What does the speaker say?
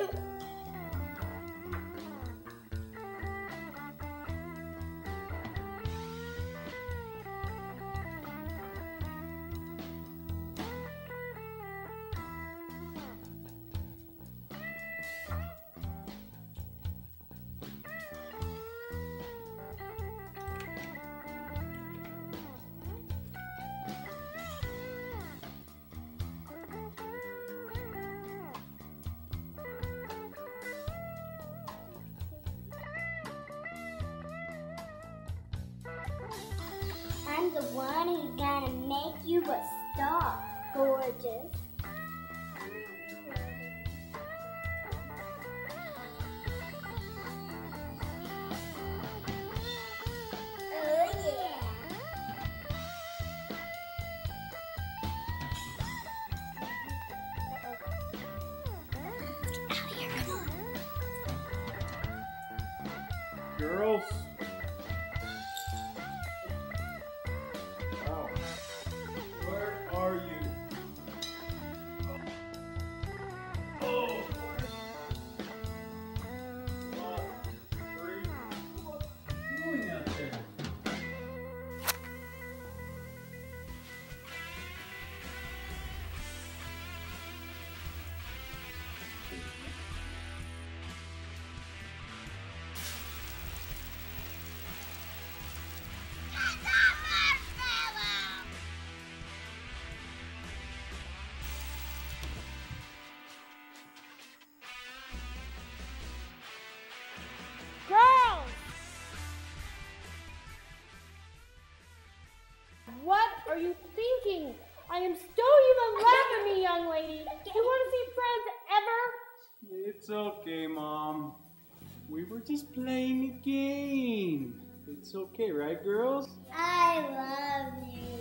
I'm the one who's gonna make you a star, gorgeous. Girls. What you thinking? I am so you don't laugh at me, young lady. Do you want to see friends ever? It's okay, Mom. We were just playing a game. It's okay, right, girls? I love you, Daddy. I love you.